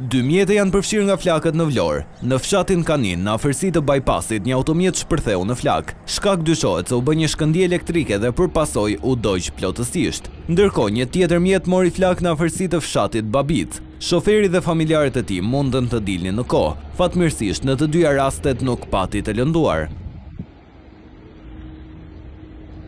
Dy mjete janë përfshirë nga flakët në Vlorë. Në fshatin Kaninë, në afërsi të bypass-it, një automjet shpërtheu në flakë. Shkak dyshohet se u bë një shkëndijë elektrike dhe për pasojë u dogj plotësisht. Ndërkohë, një tjetër mjet mori flakë në afërsi të fshatit Babicë. Shoferi dhe familjarët e tij mundën të dilnin në kohë. Fatmirësisht, në të dyja rastet nuk pati të lënduar.